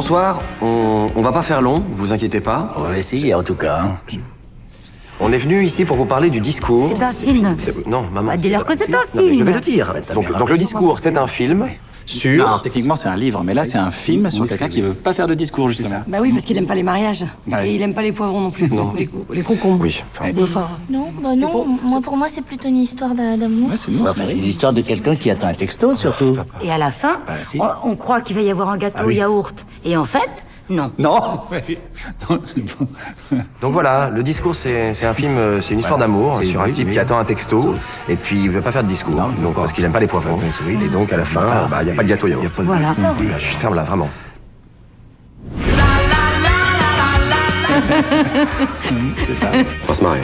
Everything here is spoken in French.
Bonsoir, on, on va pas faire long, vous inquiétez pas. On va essayer en tout cas. hein. On est venu ici pour vous parler du discours. C'est un film. Non, maman. Bah, dis-leur que c'est un Non, mais je film. vais le dire. Donc, donc le discours, c'est un film sur. Non, techniquement, c'est un livre, mais là, c'est un film sur quelqu'un qui veut pas faire de discours, justement. Bah oui, parce qu'il aime pas les mariages. Ouais. Et il aime pas les poivrons non plus. Les, co- les concombres. Oui. Enfin, Non, bah non, moi pour moi c'est plutôt une histoire d'a- d'amour. Ouais, c'est bon. Bah, enfin, c'est l'histoire de quelqu'un qui attend un texto surtout. Et à la fin, Bah, si. on, on croit qu'il va y avoir un gâteau au yaourt. Et en fait, non. Non. Donc voilà, le discours, c'est c'est un film, euh, c'est une histoire d'amour C'est- sur un type oui. qui attend un texto et puis il veut pas faire de discours. Non, il veut donc, pas. parce qu'il aime pas les poivrons. Ouais, c'est oui. Et donc à la fin, Voilà. bah, il n'y a pas de gâteau yaourt. Y a pas de- Voilà. c'est ça. Bah, je ferme là, vraiment. C'est ça. On va se marier.